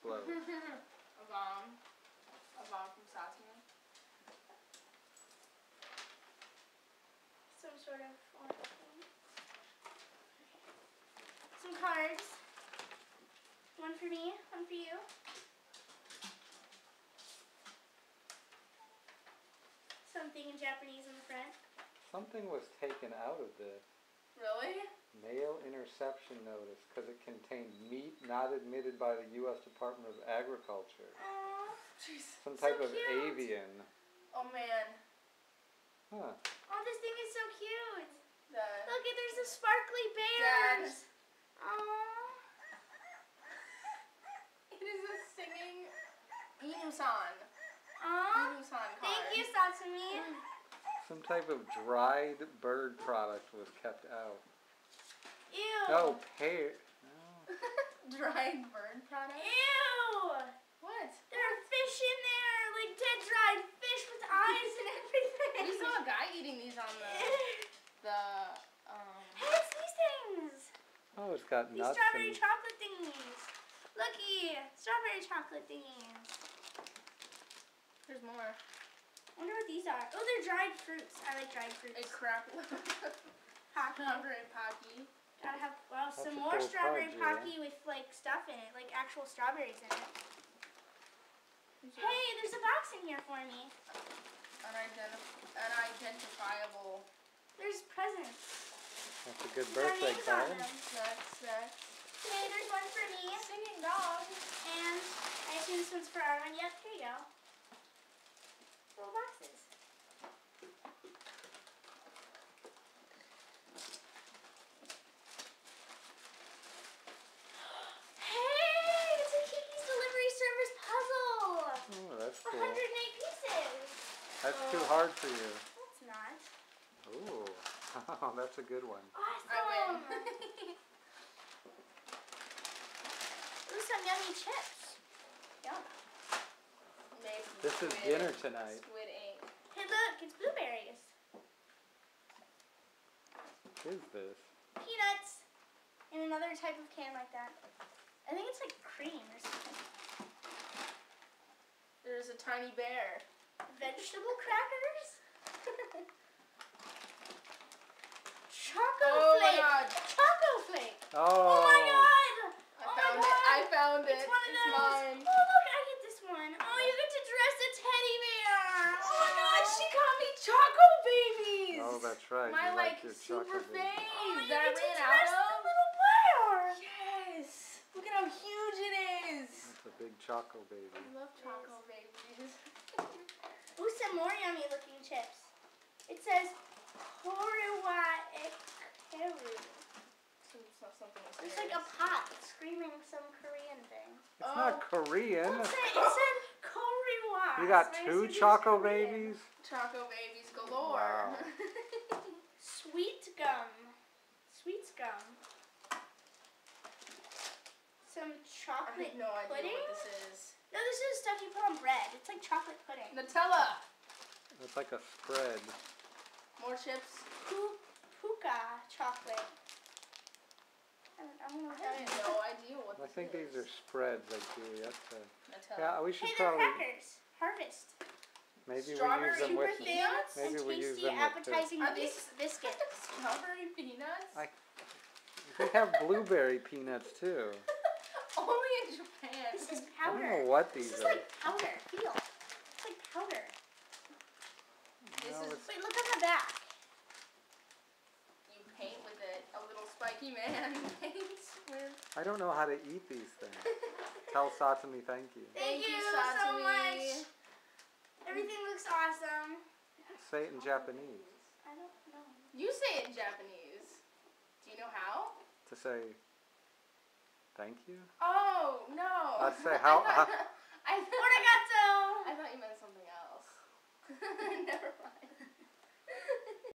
explode. A bomb. A bomb from Satsuma. Some sort of orange thing. Some cards. One for me, one for you. Something in Japanese in the front. Something was taken out of the Really? Mail interception notice because it contained meat not admitted by the U.S. Department of Agriculture. Aww. Jeez. Some So type of cute. avian. Oh man. Huh. Oh, this thing is so cute. The Look, at there's the sparkly Dad. bears. Aww. it is a singing Inu-san. Aww. Inu-san card. Thank you, Satsumi. Some type of dried bird product was kept out. Ew. Oh, pear. No. Dried bird product. Ew. What? There are fish in there, like dead dried fish with eyes and everything. We saw a guy eating these on the the um. Hey, it's these things. Oh, it's got These nuts strawberry and chocolate thingies. Looky, strawberry chocolate thingies. There's more. I wonder what these are. Oh, they're dried fruits. I like dried A fruits. crap. Pocky. Strawberry pocky. Gotta have well That's some more strawberry card, Julia. pocky with like stuff in it, like actual strawberries in it. Hey, there's a box in here for me. Unidentif- unidentifiable. There's presents. that's a good With birthday names on card. them. That's that's Okay, there's one for me, singing dog. and I assume this one's for Arwen. Yep, here you go. Little boxes. Hey, it's a Kiki's Delivery Service puzzle. Oh, that's For cool. 108 pieces. That's too hard for you. That's not. Ooh, oh, that's a good one. Awesome. I win. Ooh, some yummy chips. Yum. Made This is dinner tonight. Squid ink. Hey, look, it's blueberries. What is this? Peanuts. And another type of can like that. I think it's like cream or something. There's a tiny bear. Vegetable crackers. Choco Oh my flake. god. Choco flake. Oh, Oh, my god. Oh I oh found my it. I found it. It's one of those. mine. Oh look, I get this one. Oh, you get to dress a teddy bear. Oh my god, she got me Choco Babies! oh, that's right. My you like your super chocolate baby. Oh, you that I get to dress out the of. little bear. Yes! Look at how huge it is! That's a big choco baby. I love Choco Babies. Ooh, some more yummy looking chips. It says Something with It's like a pot screaming some Korean thing. It's Oh. not Korean. It said, it said Korewa. You got so two assumed choco babies? Choco Babies galore. Wow. Sweet gum. Sweet gum. Some I chocolate have no idea pudding? what this is. No, this is stuff you put on bread. It's like chocolate pudding. Nutella! It's like a spread. More chips. Pucca chocolate. I don't, I don't know I have no idea what I think is. these are spreads, like Juliet said. Nutella. Yeah, we should Hey, they're probably crackers. Harvest. maybe we use Strawberry them with. the- thin maybe and we use tasty them with the- appetizing Are bis- these- biscuit. Strawberry peanuts? I- We have blueberry peanuts too. Only in Japan. This is powder. I don't know powder. what This these is are. like powder. Feel. It's like powder. This No, is- it's- Wait, look on the back. You paint with it. A little spiky man paints with. I don't know how to eat these things. Tell Satsumi thank you. Thank, Thank you, you so much. Everything looks awesome. Say it in Japanese. I don't know. You say it in Japanese. Do you know how? To say thank you? Oh no. I'd say how-